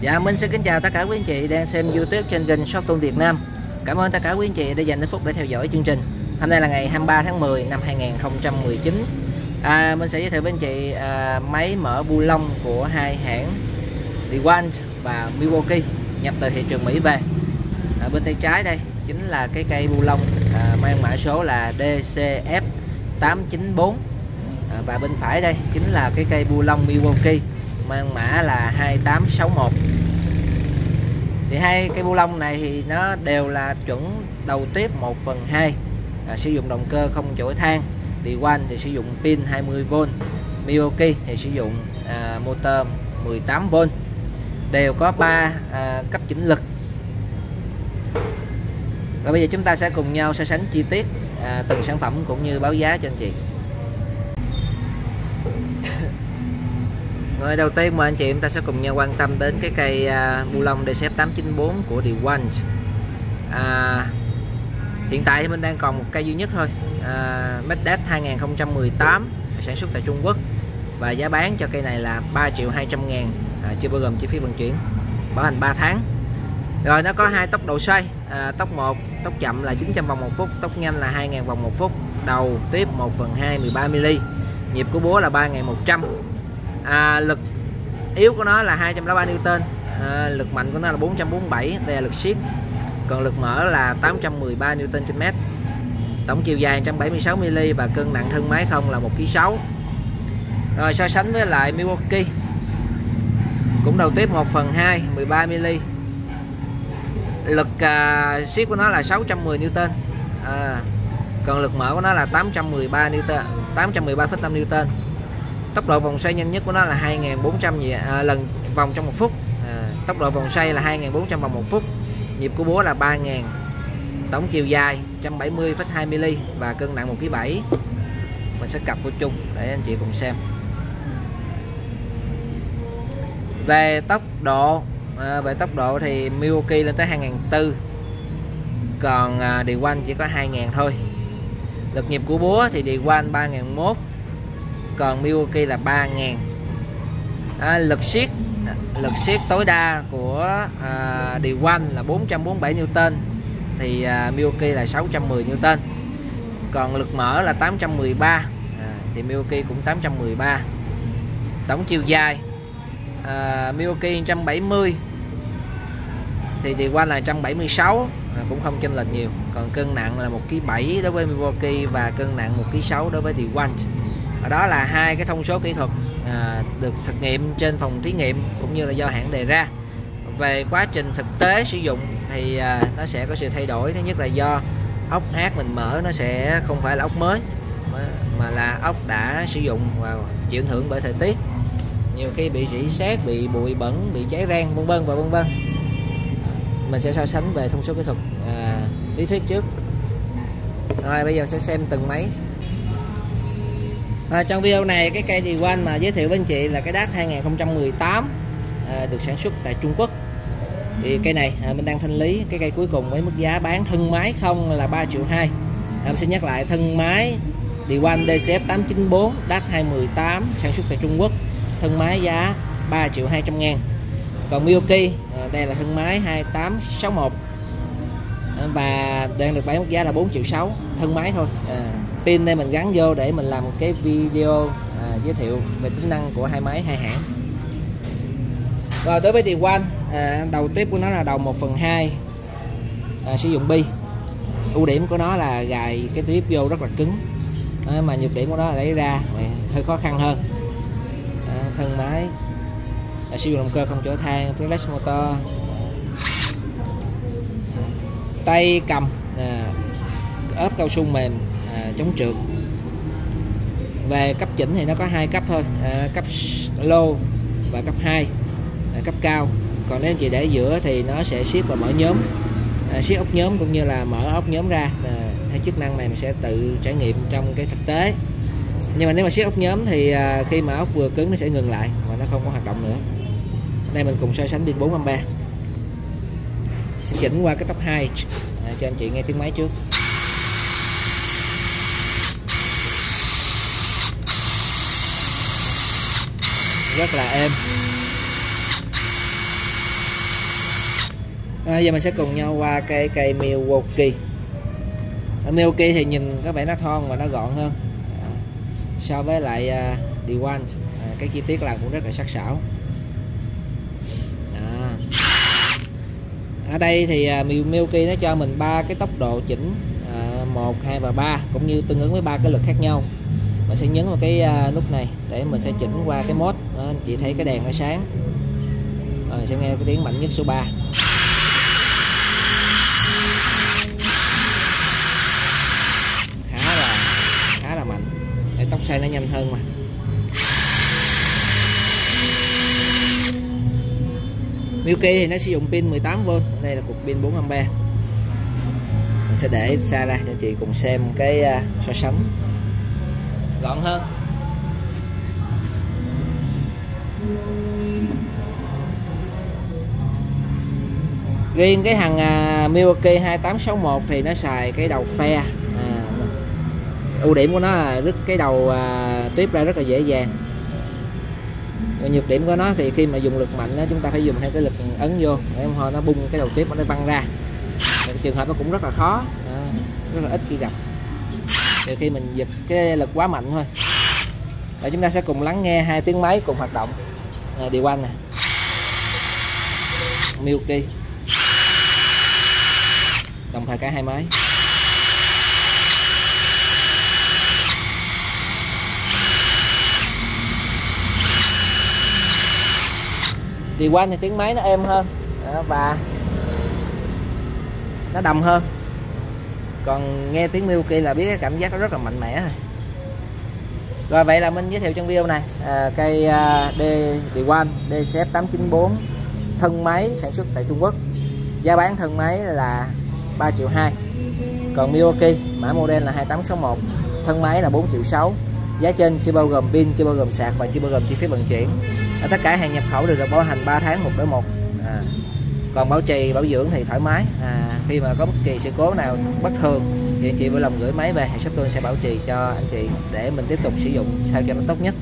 Dạ Minh xin kính chào tất cả quý anh chị đang xem YouTube trên kênh Shop Tôn Việt Nam. Cảm ơn tất cả quý anh chị đã dành đến phút để theo dõi chương trình. Hôm nay là ngày 23 tháng 10 năm 2019. À, mình sẽ giới thiệu với anh chị à, máy mở bu lông của hai hãng DeWalt và Milwaukee nhập từ thị trường Mỹ về. À, bên tay trái đây chính là cái cây bu lông à, mang mã số là DCF 894 à, và bên phải đây chính là cái cây bu lông Milwaukee mang mã là 2861 thì hai cây bu lông này thì nó đều là chuẩn đầu tiếp 1 phần 2 à, sử dụng động cơ không chổi than. Quanh thì sử dụng pin 20V Milwaukee thì sử dụng à, motor 18V đều có 3 à, cấp chỉnh lực. Và bây giờ chúng ta sẽ cùng nhau so sánh chi tiết à, từng sản phẩm cũng như báo giá cho anh chị. Rồi đầu tiên mà anh chị em ta sẽ cùng nhau quan tâm đến cái cây uh, bu lông DC894 của The One. à, Hiện tại thì mình đang còn một cây duy nhất thôi. À, Meddat 2018 sản xuất tại Trung Quốc. Và giá bán cho cây này là 3 triệu 200 ngàn. À, chưa bao gồm chi phí vận chuyển bảo hành 3 tháng. Rồi nó có hai tốc độ xoay. À, tốc 1 tốc chậm là 900 vòng một phút tốc nhanh là 2.000 vòng một phút. Đầu tiếp 1 phần 2 13 mm nhịp của búa là 3.100 à, lực yếu của nó là 203 Newton. À, lực mạnh của nó là 447 đây là lực siết còn lực mở là 813 Newton trên mét. Tổng chiều dài 176 mm và cân nặng thân máy không là 1 kg 6 rồi so sánh với lại Milwaukee. Cũng đầu tiếp 1 phần 2 13 mm lực à, siết của nó là 610 Newton. À, còn lực mở của nó là 813 Newton 813,5 Newton tốc độ vòng xoay nhanh nhất của nó là 2400 à, lần vòng trong một phút. À, tốc độ vòng xoay là 2400 vòng một phút. Nhịp của búa là 3000 tổng chiều dài 170,2 mm và cân nặng 1 kg 7 mình sẽ cặp vô chung để anh chị cùng xem. Về tốc độ à, về tốc độ thì Milwaukee lên tới 2004 còn à, quanh chỉ có 2000 thôi. Lực nhịp của búa thì DeWalt 3001 còn Milwaukee là 3.000 à, lực siết lực siết tối đa của à, điều quanh là 447 Newton thì à, Milwaukee là 610 Newton. Còn lực mở là 813 à, thì Milwaukee cũng 813 tổng chiều dài à, Milwaukee 170 thì điều quanh là 176 à, cũng không chênh lệch nhiều. Còn cân nặng là 1 kg 7 đối với Milwaukee và cân nặng 1 kg 6 đối với điều quanh đó là hai cái thông số kỹ thuật à, được thực nghiệm trên phòng thí nghiệm cũng như là do hãng đề ra. Về quá trình thực tế sử dụng thì à, nó sẽ có sự thay đổi. Thứ nhất là do ốc hát mình mở nó sẽ không phải là ốc mới mà là ốc đã sử dụng và chịu ảnh hưởng bởi thời tiết. Nhiều khi bị rỉ sét bị bụi bẩn bị cháy rang vân vân và vân vân. Mình sẽ so sánh về thông số kỹ thuật à, lý thuyết trước. Rồi bây giờ sẽ xem từng máy à, trong video này cái cây DeWalt mà giới thiệu với anh chị là cái đát 2018 à, được sản xuất tại Trung Quốc. Thì cây này à, mình đang thanh lý cái cây cuối cùng với mức giá bán thân máy không là 3 triệu 2 à, mình xin nhắc lại thân máy DeWalt DCF 894 đát 218 sản xuất tại Trung Quốc. Thân máy giá 3 triệu 200 ngàn. Còn Miyuki à, đây là thân máy 2861 à, và đang được bán mức giá là 4 triệu 6 thân máy thôi. À, pin đây mình gắn vô để mình làm một cái video à, giới thiệu về tính năng của hai máy hai hãng. Rồi đối với điều quan à, đầu tiếp của nó là đầu 1 phần 2 à, sử dụng bi ưu điểm của nó là gài cái tiếp vô rất là cứng à, mà nhược điểm của nó là lấy ra hơi khó khăn hơn. À, thân máy à, sử dụng động cơ không chở than flex motor. Tay cầm à, ốp cao su mềm chống trượt. Về cấp chỉnh thì nó có hai cấp thôi. À, cấp low và cấp 2 à, cấp cao. Còn nếu anh chị để giữa thì nó sẽ siết và mở nhóm. À, siết ốc nhóm cũng như là mở ốc nhóm ra. À, theo chức năng này mình sẽ tự trải nghiệm trong cái thực tế. Nhưng mà nếu mà siết ốc nhóm thì à, khi mà ốc vừa cứng nó sẽ ngừng lại và nó không có hoạt động nữa. Đây mình cùng so sánh pin 4 ampe sẽ chỉnh qua cái tốc 2 à, cho anh chị nghe tiếng máy trước. Rất là êm. À, giờ mình sẽ cùng nhau qua cây cây Milwaukee. Ở Milwaukee thì nhìn có vẻ nó thon và nó gọn hơn. À, so với lại à, uh, D1 à, cái chi tiết làm cũng rất là sắc sảo. À. ở đây thì uh, Milwaukee nó cho mình ba cái tốc độ chỉnh à, một, 1, 2 và 3 cũng như tương ứng với ba cái lực khác nhau mình sẽ nhấn vào cái à, nút này để mình sẽ chỉnh qua cái mode. Đó, anh chị thấy cái đèn nó sáng. Rồi sẽ nghe cái tiếng mạnh nhất số 3 khá là khá là mạnh. Để tóc xoay nó nhanh hơn mà. Milky thì nó sử dụng pin 18V đây là cục pin 4A mình sẽ để xa ra cho chị cùng xem cái à, so sánh gọn hơn. Riêng cái thằng uh, à, Milwaukee 2861 thì nó xài cái đầu phe. À, ưu điểm của nó là rất cái đầu uh, tuyếp ra rất là dễ dàng. Và nhược điểm của nó thì khi mà dùng lực mạnh đó, chúng ta phải dùng theo cái lực ấn vô để không thôi nó bung cái đầu tuyếp nó văng ra. Trường hợp nó cũng rất là khó. À, rất là ít khi gặp từ khi mình giật cái lực quá mạnh thôi. Và chúng ta sẽ cùng lắng nghe hai tiếng máy cùng hoạt động. À, điều quanh nè. Milky. Đồng thời cả hai máy. Điều quanh thì tiếng máy nó êm hơn. Và nó đầm hơn còn nghe tiếng Milky là biết cái cảm giác nó rất là mạnh mẽ. Rồi rồi vậy là mình giới thiệu trong video này à, cây à, D D1 DCF 894 thân máy sản xuất tại Trung Quốc. Giá bán thân máy là 3 triệu 2 còn Milwaukee mã model là 2861 thân máy là 4 triệu 6 giá trên chưa bao gồm pin chưa bao gồm sạc và chưa bao gồm chi phí vận chuyển. À, tất cả hàng nhập khẩu đều được bảo hành 3 tháng một đối một. À, còn bảo trì bảo dưỡng thì thoải mái. À, khi mà có bất kỳ sự cố nào bất thường thì anh chị vui lòng gửi máy về thì shop tôi sẽ bảo trì cho anh chị để mình tiếp tục sử dụng sao cho nó tốt nhất.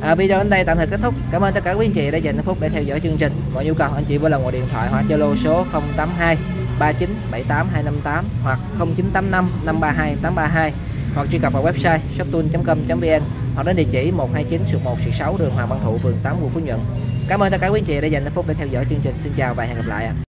À, video đến đây tạm thời kết thúc. Cảm ơn tất cả quý anh chị đã dành phút để theo dõi chương trình. Mọi nhu cầu anh chị vui lòng gọi điện thoại hoặc zalo số 082 3978 258 hoặc 0985 532 832 hoặc truy cập vào website shoptool.com.vn hoặc đến địa chỉ 129 1 6 đường Hoàng Văn Thụ phường 8 quận Phú Nhuận. Cảm ơn tất cả quý anh chị đã dành phút để theo dõi chương trình. Xin chào và hẹn gặp lại ạ.